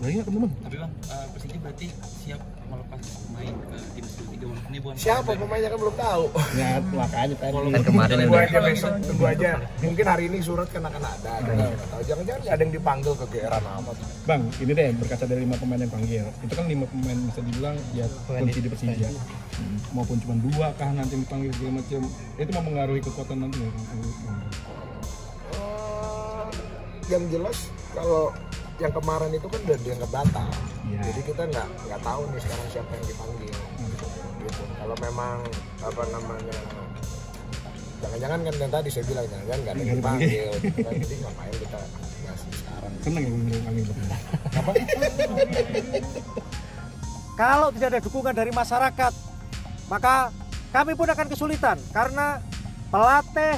Lagi nggak teman-teman? Tapi bang, uh, Persija berarti siap melepas pemain ke tim tiga ini bukan Siapa pemainnya kan belum tahu. Ya makanya kan. Kan kemarin Tunggu ada aja besok, tunggu aja. Mungkin hari ini surat kan akan ada. Jangan-jangan ada yang dipanggil ke GRan apa tuh. Bang, ini deh berkaca dari lima pemain yang panggil. Itu kan lima pemain bisa dibilang ya kunci di Persija. Hmm. Maupun cuma dua kah nanti yang dipanggil segala macam. Itu mau mengaruhi kekuatan nanti? Eh, yang jelas kalau yang kemarin itu kan udah dianggap batal. Iya. Jadi kita nggak nggak tahu nih sekarang siapa yang dipanggil. Gitu. Kalau memang apa namanya jangan-jangan kan yang tadi saya bilang jangan nggak ada yang dipanggil. gitu kan. Jadi ngapain kita ngasih sekarang? Seneng ya kami. Apa? Kalau tidak ada dukungan dari masyarakat, maka kami pun akan kesulitan karena pelatih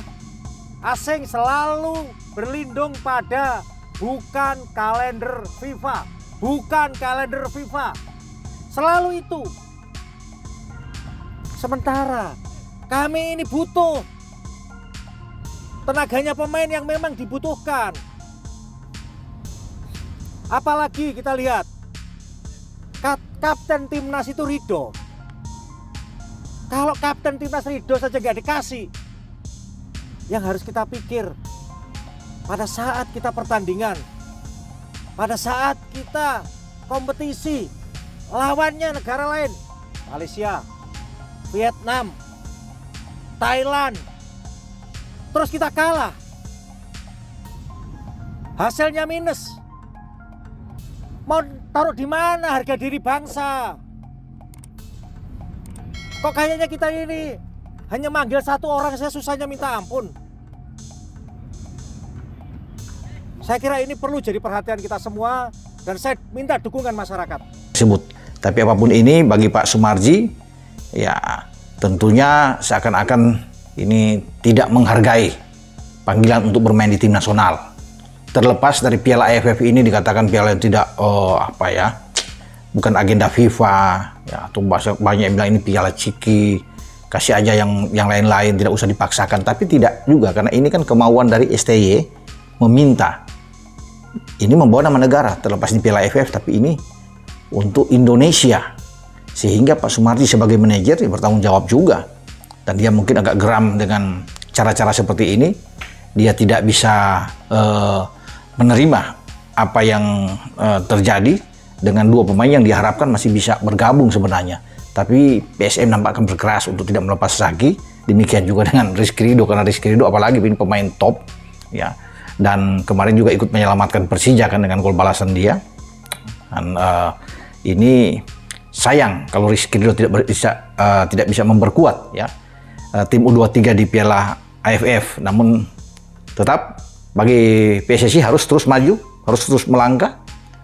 asing selalu berlindung pada bukan kalender FIFA, bukan kalender FIFA. Selalu itu. Sementara kami ini butuh tenaganya pemain yang memang dibutuhkan. Apalagi kita lihat kap- kapten timnas itu Rido. Kalau kapten timnas Rido saja nggak dikasih, yang harus kita pikir pada saat kita pertandingan, pada saat kita kompetisi, lawannya negara lain, Malaysia, Vietnam, Thailand, terus kita kalah, hasilnya minus. Mau taruh di mana harga diri bangsa? Kok kayaknya kita ini hanya manggil satu orang saya susahnya minta ampun. Saya kira ini perlu jadi perhatian kita semua dan saya minta dukungan masyarakat. tersebut. Tapi apa pun ini bagi Pak Sumarji, ya tentunya seakan-akan ini tidak menghargai panggilan untuk bermain di tim nasional. Terlepas dari Piala AFF ini dikatakan piala yang tidak oh, apa ya, bukan agenda FIFA, ya atau banyak yang bilang ini piala ciki, kasih aja yang yang lain-lain tidak usah dipaksakan. Tapi tidak juga karena ini kan kemauan dari STY meminta ini membawa nama negara terlepas di Piala AFF tapi ini untuk Indonesia. Sehingga Pak Sumarji sebagai manajer ya bertanggung jawab juga. Dan dia mungkin agak geram dengan cara-cara seperti ini. Dia tidak bisa eh, menerima apa yang eh, terjadi dengan dua pemain yang diharapkan masih bisa bergabung sebenarnya. Tapi PSM nampakkan berkeras untuk tidak melepas Zaki demikian juga dengan Rizky Ridho karena Rizky Ridho apalagi ini pemain top ya dan kemarin juga ikut menyelamatkan Persija kan dengan gol balasan dia. Dan eh, ini sayang kalau Rizky Ridho tidak bisa eh, tidak bisa memperkuat ya. Eh, tim U23 di Piala AFF namun tetap bagi PSSI harus terus maju harus terus melangkah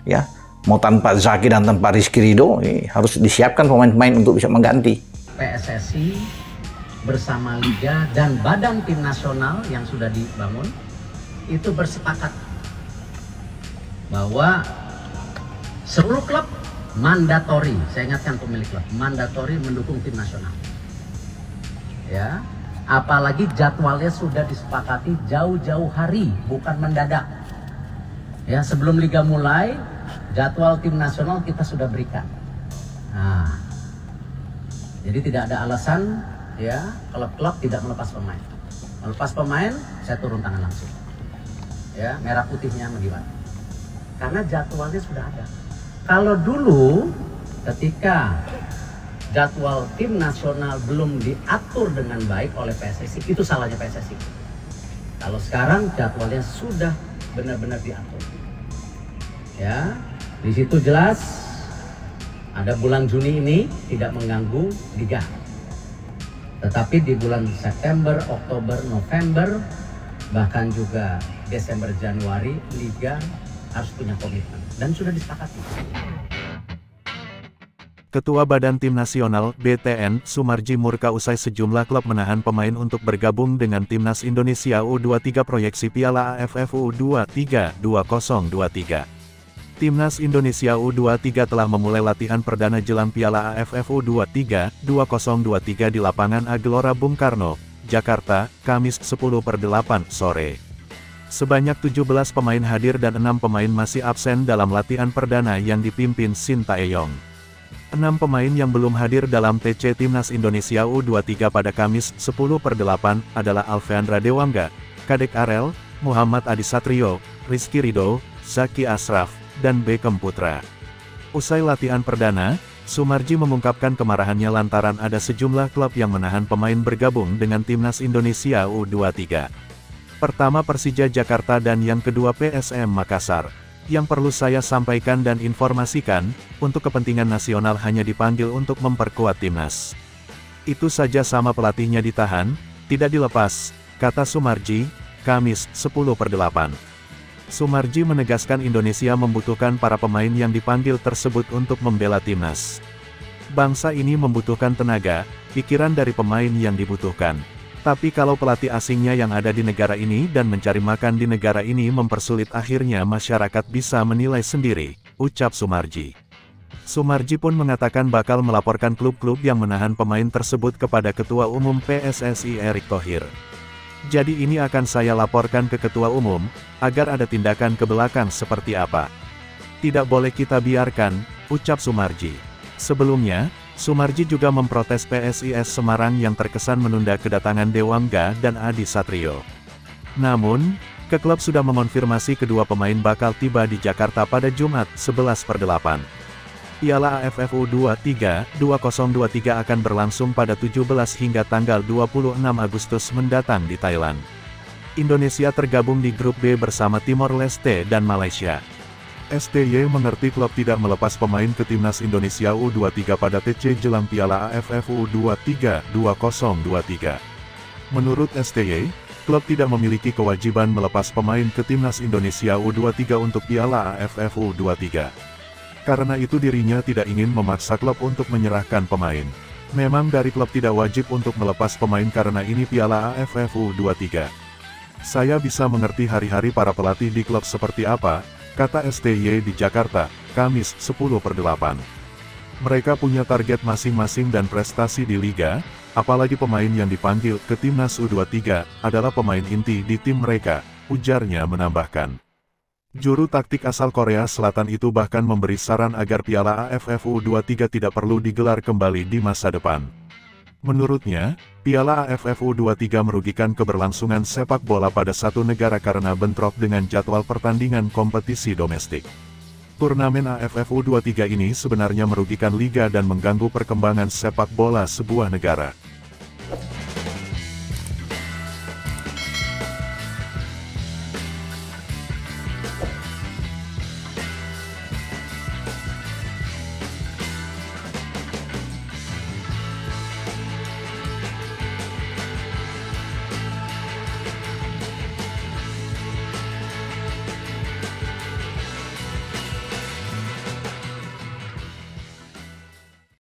ya. Mau tanpa Zaki dan tanpa Rizky Ridho ini harus disiapkan pemain-pemain untuk bisa mengganti. PSSI bersama Liga dan Badan Tim Nasional yang sudah dibangun itu bersepakat bahwa seluruh klub mandatori, saya ingatkan pemilik klub, mandatori mendukung tim nasional. Ya, apalagi jadwalnya sudah disepakati jauh-jauh hari, bukan mendadak. Ya, sebelum liga mulai, jadwal tim nasional kita sudah berikan. Nah, jadi tidak ada alasan ya klub-klub tidak melepas pemain. Melepas pemain, saya turun tangan langsung. Ya, merah putihnya bagaimana? Karena jadwalnya sudah ada. Kalau dulu ketika jadwal tim nasional belum diatur dengan baik oleh PSSI, itu salahnya PSSI. Kalau sekarang jadwalnya sudah benar-benar diatur. Ya, di situ jelas ada bulan Juni ini tidak mengganggu liga. Tetapi di bulan September, Oktober, November, bahkan juga Desember, Januari, liga harus punya komitmen dan sudah disepakati. Ketua Badan Tim Nasional (BTN) Sumarji Murka usai sejumlah klub menahan pemain untuk bergabung dengan Timnas Indonesia U23 proyeksi Piala AFF U23 2023. Timnas Indonesia U23 telah memulai latihan perdana jelang Piala AFF U23 2023 di lapangan Aglora Bung Karno, Jakarta, Kamis 10 per 8 sore. Sebanyak 17 pemain hadir dan 6 pemain masih absen dalam latihan perdana yang dipimpin Shin Taeyong. 6 pemain yang belum hadir dalam TC Timnas Indonesia U23 pada Kamis 10 per 8 adalah Alveandra Dewangga, Kadek Arel, Muhammad Adi Satrio, Rizky Rido, Zaki Asraf, dan Beckham Putra. Usai latihan perdana, Sumarji mengungkapkan kemarahannya lantaran ada sejumlah klub yang menahan pemain bergabung dengan Timnas Indonesia U23. Pertama Persija Jakarta dan yang kedua PSM Makassar. Yang perlu saya sampaikan dan informasikan, untuk kepentingan nasional hanya dipanggil untuk memperkuat timnas. Itu saja sama pelatihnya ditahan, tidak dilepas, kata Sumarji, Kamis, 10 per 8. Sumarji menegaskan Indonesia membutuhkan para pemain yang dipanggil tersebut untuk membela timnas. Bangsa ini membutuhkan tenaga, pikiran dari pemain yang dibutuhkan. Tapi kalau pelatih asingnya yang ada di negara ini dan mencari makan di negara ini mempersulit akhirnya masyarakat bisa menilai sendiri, ucap Sumarji. Sumarji pun mengatakan bakal melaporkan klub-klub yang menahan pemain tersebut kepada Ketua Umum PSSI Erick Thohir. Jadi ini akan saya laporkan ke Ketua Umum, agar ada tindakan ke belakang seperti apa. Tidak boleh kita biarkan, ucap Sumarji. Sebelumnya, Sumarji juga memprotes PSIS Semarang yang terkesan menunda kedatangan Dewangga dan Adi Satrio. Namun, keklub sudah mengonfirmasi kedua pemain bakal tiba di Jakarta pada Jumat 11 per 8. Piala AFF U23 2023 akan berlangsung pada 17 hingga tanggal 26 Agustus mendatang di Thailand. Indonesia tergabung di grup B bersama Timor Leste dan Malaysia. STY mengerti klub tidak melepas pemain ke timnas Indonesia U23 pada TC jelang Piala AFF U23 2023. Menurut STY, klub tidak memiliki kewajiban melepas pemain ke timnas Indonesia U23 untuk Piala AFF U23. Karena itu dirinya tidak ingin memaksa klub untuk menyerahkan pemain. Memang dari klub tidak wajib untuk melepas pemain karena ini Piala AFF U23. Saya bisa mengerti hari-hari para pelatih di klub seperti apa, kata STY di Jakarta, Kamis 10 per 8. Mereka punya target masing-masing dan prestasi di Liga, apalagi pemain yang dipanggil ke Timnas U23, adalah pemain inti di tim mereka, ujarnya menambahkan. Juru taktik asal Korea Selatan itu bahkan memberi saran agar Piala AFF U23 tidak perlu digelar kembali di masa depan. Menurutnya, Piala AFF U23 merugikan keberlangsungan sepak bola pada satu negara karena bentrok dengan jadwal pertandingan kompetisi domestik. Turnamen AFF U23 ini sebenarnya merugikan liga dan mengganggu perkembangan sepak bola sebuah negara.